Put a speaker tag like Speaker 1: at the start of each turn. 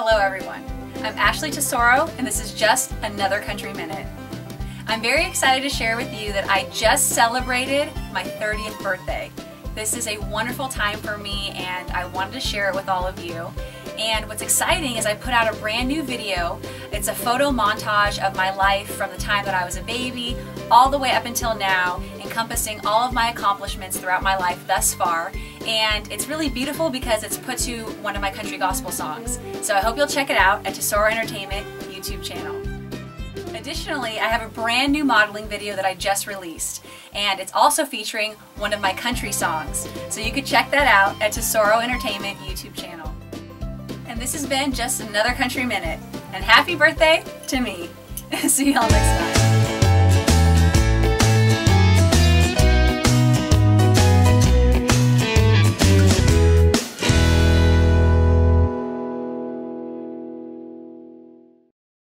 Speaker 1: Hello everyone. I'm Ashley Tesoro and this is just another Country Minute. I'm very excited to share with you that I just celebrated my 30th birthday. This is a wonderful time for me and I wanted to share it with all of you. And what's exciting is I put out a brand new video. It's a photo montage of my life from the time that I was a baby all the way up until now, encompassing all of my accomplishments throughout my life thus far. And it's really beautiful because it's put to one of my country gospel songs. So I hope you'll check it out at Tesoro Entertainment YouTube channel. Additionally, I have a brand new modeling video that I just released, and it's also featuring one of my country songs. So you can check that out at Tesoro Entertainment YouTube channel. This has been just another Country Minute. And happy birthday to me. See y'all next time.